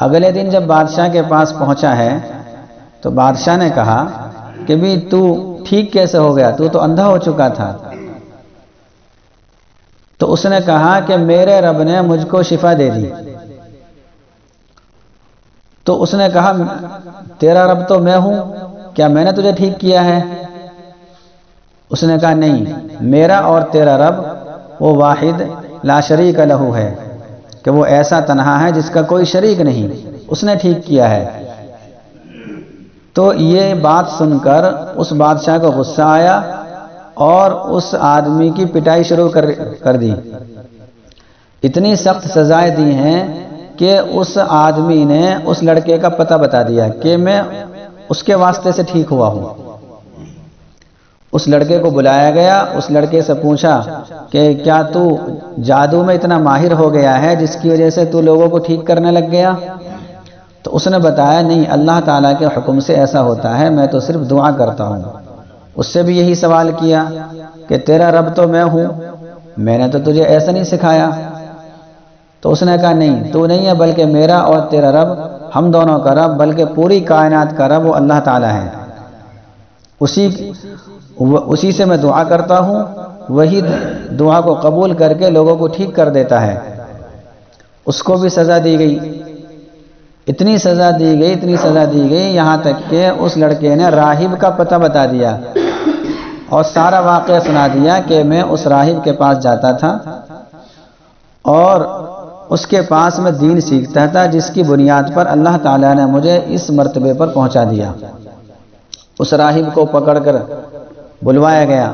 अगले दिन जब बादशाह के पास पहुँचा है तो बादशाह ने कहा कि भी तू ठीक कैसे हो गया? तू तो अंधा हो चुका था। तो उसने कहा कि मेरे रब ने मुझको शिफा दे दी। तो उसने कहा, तेरा रब तो मैं हूँ, क्या मैंने तुझे ठीक किया है? उसने कहा, नहीं, मेरा और तेरा रब, वो वाहिद लाशरी का लहू है। कि वो ऐसा तनहा है जिसका कोई शरीक नहीं। उसने ठीक किया है। तो ये बात सुनकर उस बादशाह को गुस्सा आया और उस आदमी की पिटाई शुरू कर कर दी। इतनी सख्त सजाएँ दी हैं कि उस आदमी ने उस लड़के का पता बता दिया कि मैं उसके वास्ते से ठीक हुआ हूँ। उस लड़के को बुलाया गया, उस लड़के से पूछा कि क्या तू जादू में इतना माहिर हो गया है जिसकी वजह से तू लोगों को ठीक करने लग गया? तो उसने बताया, नहीं, अल्लाह ताला के हुक्म से ऐसा होता है, मैं तो सिर्फ़ दुआ करता हूँ। उससे भी यही सवाल किया कि, तेरा रब तो मैं हूँ, मैंने तो तुझे ऐसा नहीं सिखाया। तो उसने कहा, नहीं, तू नहीं है, बल्कि मेरा और तेरा रब, हम दोनों का रब, बल्कि पूरी कायनात का रब वो अल्लाह ताला है। उसी उसी से मैं दुआ करता हूँ, वही दुआ को कबूल करके लोगों को ठीक कर देता है। उसको भी सजा दी गई। इतनी सजा दी गई, इतनी सजा दी गई, यहाँ तक कि उस लड़के ने राहिब का पता बता दिया और सारा वाक़ सुना दिया कि मैं उस राहिब के पास जाता था और उसके पास मैं दीन सीखता था, जिसकी बुनियाद पर अल्लाह ताला ने मुझे इस मर्तबे पर पहुँचा दिया। उस राहिब को पकड़कर बुलवाया गया।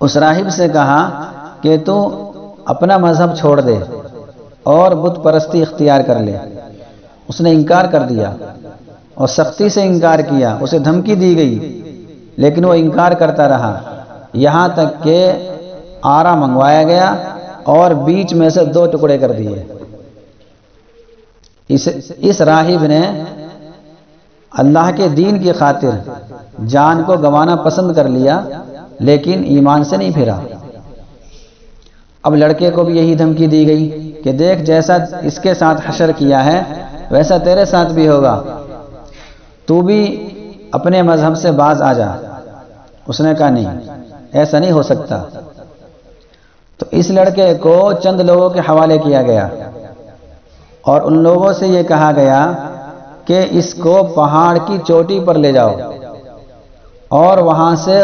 उस राहिब से कहा कि तू अपना मज़हब छोड़ दे और बुत परस्ती इख्तियार कर ले। उसने इनकार कर दिया और सख्ती से इनकार किया। उसे धमकी दी गई, लेकिन वो इनकार करता रहा। यहाँ तक के आरा मंगवाया गया और बीच में से दो टुकड़े कर दिए। इस इस राहिब ने अल्लाह के दीन की खातिर जान को गंवाना पसंद कर लिया, लेकिन ईमान से नहीं फिरा। अब लड़के को भी यही धमकी दी गई कि देख जैसा इसके साथ हशर किया है, वैसा तेरे साथ भी होगा। तू भी अपने मज़हब से बाज आ जा। उसने कहा, नहीं, ऐसा नहीं हो सकता। तो इस लड़के को चंद लोगों के हवाले किया गया। और उन लोगों से यह कहा गया कि इसको पहाड़ की चोटी पर ले जाओ। और वहाँ से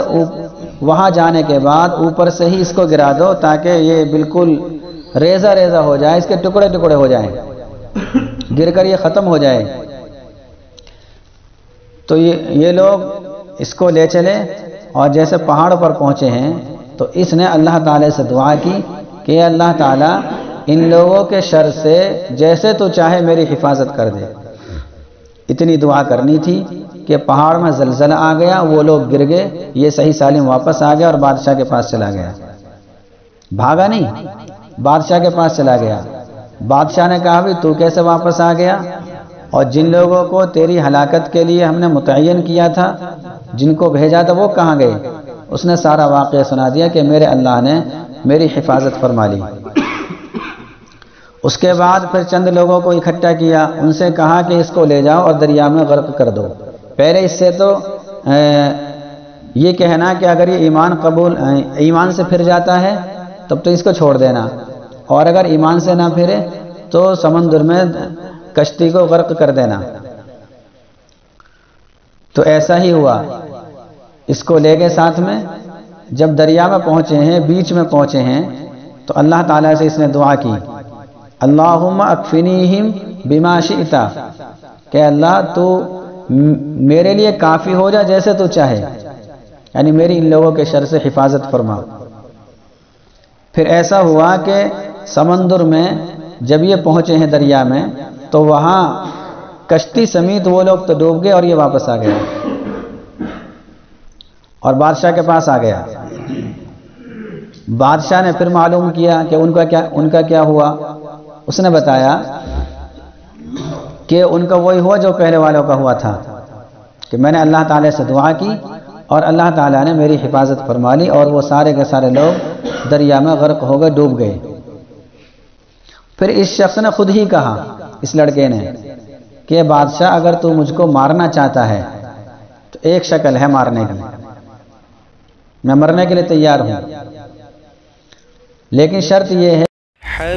वहाँ जाने के बाद ऊपर से ही इसको गिरा दो ताकि ये बिल्कुल रेजा रेजा हो जाए, इसके टुकड़े टुकड़े हो जाएँ। गिरकर ये खत्म हो जाए। तो ये ये लोग इसको ले चले और जैसे पहाड़ पर पहुँचे हैं तो इसने अल्लाह ताला से दुआ की कि अल्लाह ताला इन लोगों के शर से जैसे तो चाहे मेरी हिफाजत कर दे। इतनी दुआ करनी थी कि पहाड़ में जलजला आ गया, वो लोग गिर गए, ये सही सालिम वापस आ गया और बादशाह के पास चला गया। भागा नहीं, बादशाह के पास चला गया। बादशाह ने कहा भी तू कैसे वापस आ गया? और जिन लोगों को तेरी हलाकत के लिए हमने मुतन किया था, जिनको भेजा था, वो कहाँ गए? उसने सारा वाक़ सुना दिया कि मेरे अल्लाह ने मेरी हिफाजत फरमा ली। उसके बाद फिर चंद लोगों को इकट्ठा किया। उनसे कहा कि इसको ले जाओ और दरिया में गर्क कर दो। पहले इससे तो ये कहना कि अगर ये ईमान कबूल ईमान से फिर जाता है, तब तो इसको छोड़ देना। और अगर ईमान से ना फिरे तो समंदर में कश्ती को गर्क कर देना। तो ऐसा ही हुआ। इसको ले गए साथ में। जब दरिया में पहुँचे हैं, बीच में पहुँचे हैं तो अल्लाह ताला से इसने दुआ की। अल्लाहुम्मा अकफिनीहिम बिमा शिता। कि अल्लाह, तू मेरे लिए काफ़ी हो जा जैसे तू चाहे। यानी मेरी इन लोगों के शर से हिफाजत फरमा। फिर ऐसा हुआ कि समंदर में जब ये पहुँचे हैं दरिया में तो वहाँ कश्ती समेत वो लोग तो डूब गए और ये वापस आ गए। और बादशाह के पास आ गया। बादशाह ने फिर मालूम किया कि उनका क्या उनका क्या हुआ। उसने बताया कि उनका वही हुआ जो पहले वालों का हुआ था, कि मैंने अल्लाह ताला से दुआ की और अल्लाह ताला ने मेरी हिफाजत फरमा ली और वो सारे के सारे लोग दरिया में गर्क हो गए, डूब गए। फिर इस शख्स ने खुद ही कहा, इस लड़के ने, कि बादशाह, अगर तू मुझको मारना चाहता है तो एक शक्ल है मारने की। मैं मरने के लिए तैयार हूँ। लेकिन शर्त यह है